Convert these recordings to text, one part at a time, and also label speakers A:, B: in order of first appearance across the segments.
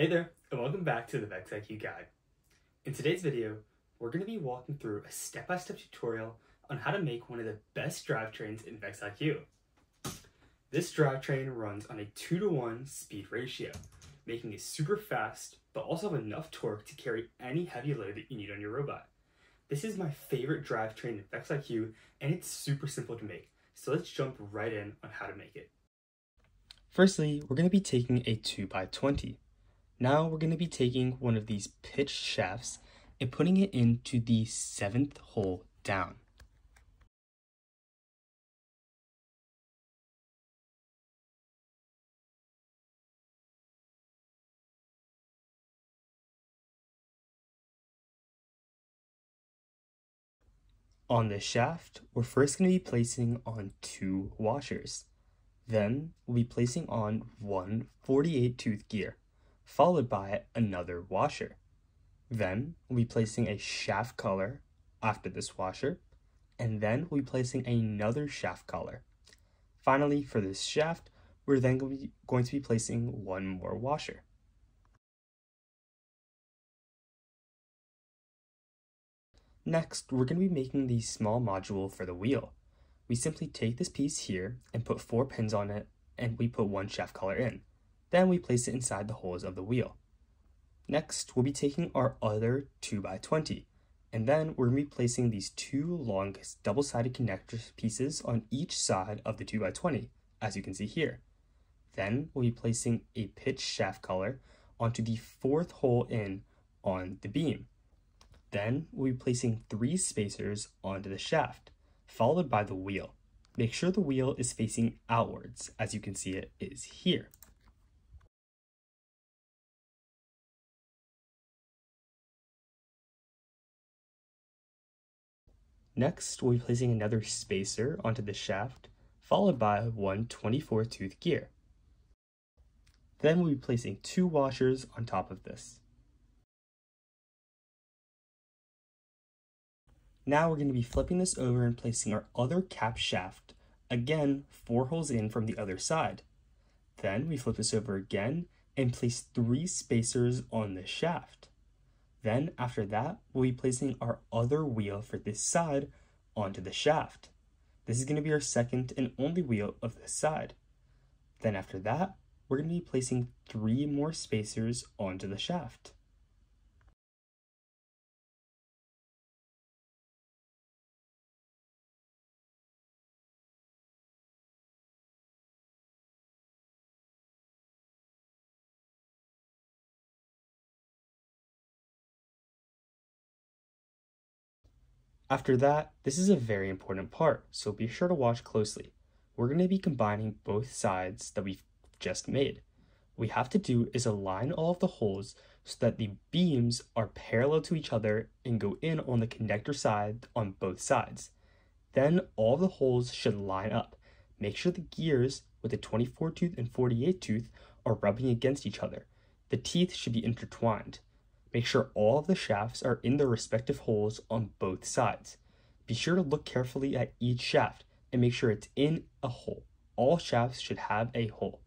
A: Hey there, and welcome back to the VEX IQ Guide. In today's video, we're going to be walking through a step-by-step -step tutorial on how to make one of the best drivetrains in VEX IQ. This drivetrain runs on a 2 to 1 speed ratio, making it super fast, but also have enough torque to carry any heavy load that you need on your robot. This is my favorite drivetrain in VEX IQ, and it's super simple to make, so let's jump right in on how to make it. Firstly, we're going to be taking a 2x20. Now we're going to be taking one of these pitch shafts and putting it into the seventh hole down. On this shaft, we're first going to be placing on two washers. Then we'll be placing on one 48 tooth gear followed by another washer. Then we'll be placing a shaft collar after this washer, and then we'll be placing another shaft collar. Finally, for this shaft, we're then going to be placing one more washer. Next, we're going to be making the small module for the wheel. We simply take this piece here and put four pins on it, and we put one shaft collar in. Then we place it inside the holes of the wheel. Next, we'll be taking our other 2x20, and then we're going to be placing these two long double-sided connector pieces on each side of the 2x20, as you can see here. Then we'll be placing a pitch shaft collar onto the fourth hole in on the beam. Then we'll be placing three spacers onto the shaft, followed by the wheel. Make sure the wheel is facing outwards, as you can see it is here. Next, we'll be placing another spacer onto the shaft, followed by one 24 tooth gear. Then we'll be placing two washers on top of this. Now we're going to be flipping this over and placing our other cap shaft, again four holes in from the other side. Then we flip this over again and place three spacers on the shaft. Then after that, we'll be placing our other wheel for this side onto the shaft. This is going to be our second and only wheel of this side. Then after that, we're going to be placing three more spacers onto the shaft. After that, this is a very important part, so be sure to watch closely. We're going to be combining both sides that we've just made. What we have to do is align all of the holes so that the beams are parallel to each other and go in on the connector side on both sides. Then all the holes should line up. Make sure the gears with the 24 tooth and 48 tooth are rubbing against each other. The teeth should be intertwined. Make sure all of the shafts are in their respective holes on both sides. Be sure to look carefully at each shaft and make sure it's in a hole. All shafts should have a hole.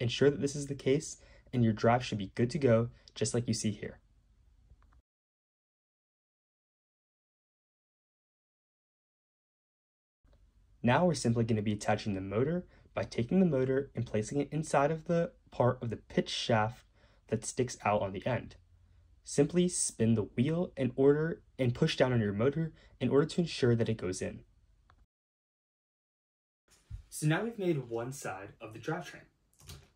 A: Ensure that this is the case and your drive should be good to go just like you see here. Now we're simply going to be attaching the motor by taking the motor and placing it inside of the part of the pitch shaft that sticks out on the end. Simply spin the wheel in order and push down on your motor in order to ensure that it goes in. So now we've made one side of the drivetrain.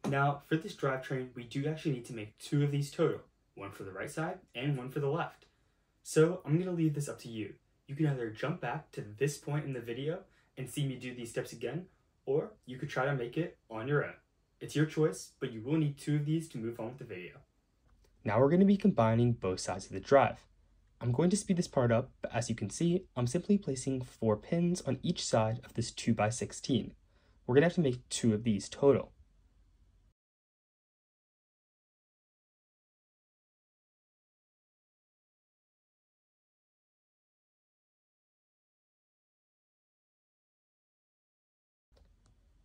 A: Now for this drivetrain, we do actually need to make two of these total, one for the right side and one for the left. So I'm gonna leave this up to you. You can either jump back to this point in the video and see me do these steps again, or you could try to make it on your own. It's your choice, but you will need two of these to move on with the video. Now we're going to be combining both sides of the drive. I'm going to speed this part up, but as you can see, I'm simply placing four pins on each side of this 2x16. We're going to have to make two of these total.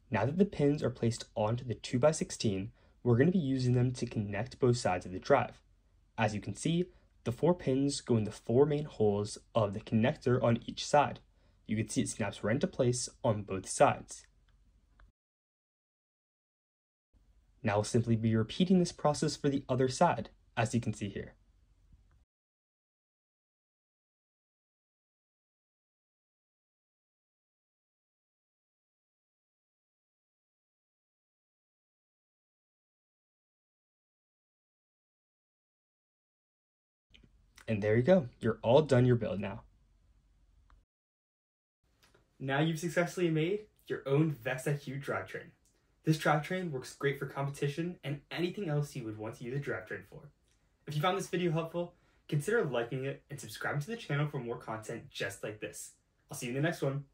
A: Now that the pins are placed onto the 2x16, we're going to be using them to connect both sides of the drive. As you can see, the four pins go in the four main holes of the connector on each side. You can see it snaps right into place on both sides. Now we'll simply be repeating this process for the other side, as you can see here. And there you go. You're all done your build now. Now you've successfully made your own VEX IQ drivetrain. This drivetrain works great for competition and anything else you would want to use a drivetrain for. If you found this video helpful, consider liking it and subscribing to the channel for more content just like this. I'll see you in the next one.